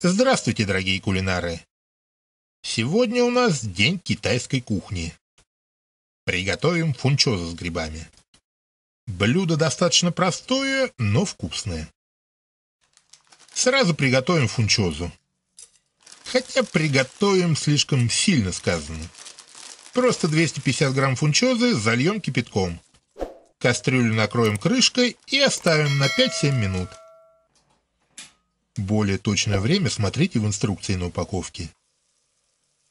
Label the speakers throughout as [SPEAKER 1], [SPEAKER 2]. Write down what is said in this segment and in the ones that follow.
[SPEAKER 1] Здравствуйте, дорогие кулинары! Сегодня у нас день китайской кухни. Приготовим фунчозу с грибами. Блюдо достаточно простое, но вкусное. Сразу приготовим фунчозу. Хотя приготовим слишком сильно сказано. Просто 250 грамм фунчозы зальем кипятком. Кастрюлю накроем крышкой и оставим на 5-7 минут. Более точное время смотрите в инструкции на упаковке.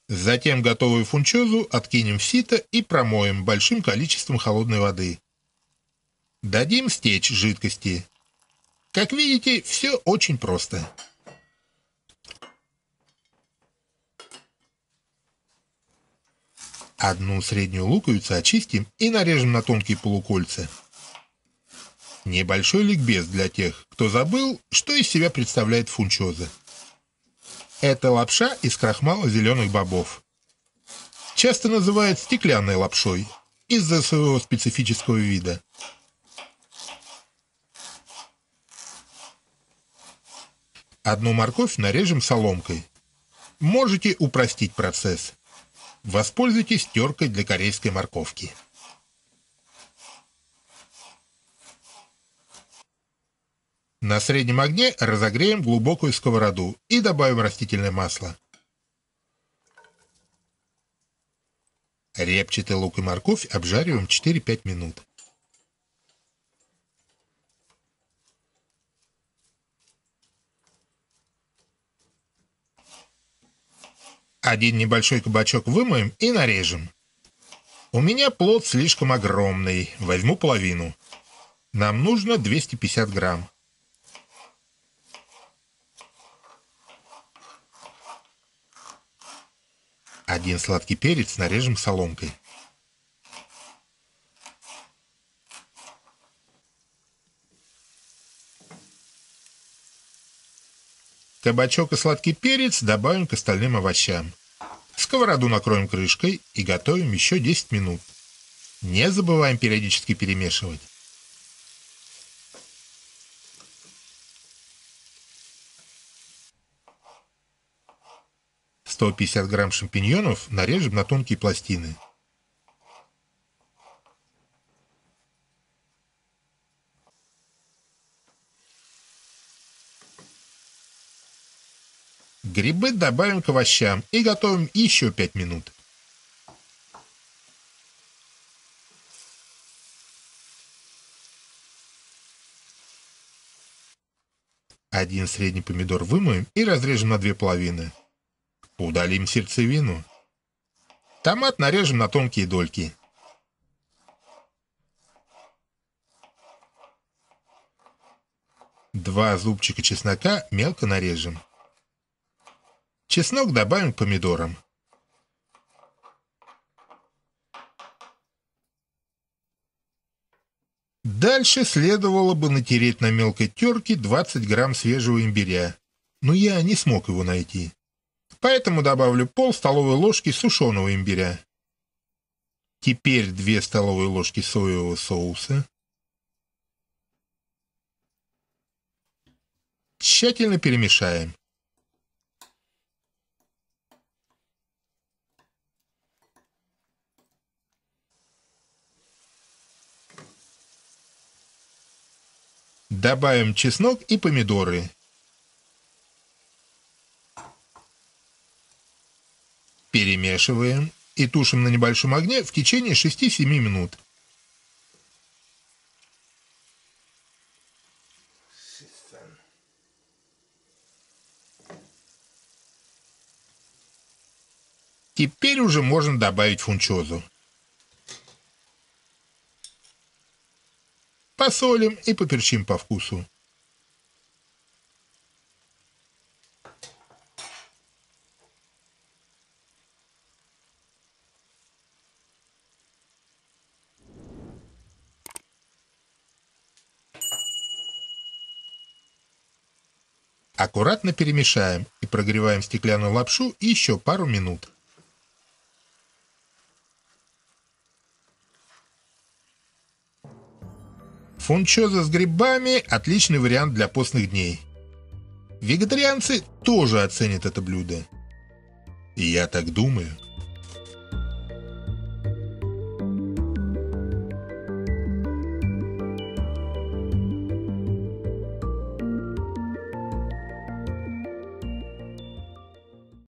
[SPEAKER 1] Затем готовую фунчозу откинем в сито и промоем большим количеством холодной воды. Дадим стечь жидкости. Как видите, все очень просто. Одну среднюю луковицу очистим и нарежем на тонкие полукольца. Небольшой ликбез для тех, кто забыл, что из себя представляет фунчоза. Это лапша из крахмала зеленых бобов. Часто называют стеклянной лапшой из-за своего специфического вида. Одну морковь нарежем соломкой. Можете упростить процесс. Воспользуйтесь теркой для корейской морковки. На среднем огне разогреем глубокую сковороду и добавим растительное масло. Репчатый лук и морковь обжариваем 4-5 минут. Один небольшой кабачок вымоем и нарежем. У меня плод слишком огромный, возьму половину. Нам нужно 250 грамм. Один сладкий перец нарежем соломкой. Кабачок и сладкий перец добавим к остальным овощам. Сковороду накроем крышкой и готовим еще 10 минут. Не забываем периодически перемешивать. 150 грамм шампиньонов нарежем на тонкие пластины. Грибы добавим к овощам и готовим еще 5 минут. Один средний помидор вымоем и разрежем на две половины. Удалим сердцевину. Томат нарежем на тонкие дольки. Два зубчика чеснока мелко нарежем. Чеснок добавим к помидорам. Дальше следовало бы натереть на мелкой терке 20 грамм свежего имбиря, но я не смог его найти. Поэтому добавлю пол столовой ложки сушеного имбиря. Теперь 2 столовые ложки соевого соуса. Тщательно перемешаем. Добавим чеснок и помидоры. Перемешиваем и тушим на небольшом огне в течение 6-7 минут. Теперь уже можно добавить фунчозу. Посолим и поперчим по вкусу. Аккуратно перемешаем и прогреваем стеклянную лапшу еще пару минут. Фунчоза с грибами – отличный вариант для постных дней. Вегетарианцы тоже оценят это блюдо. Я так думаю.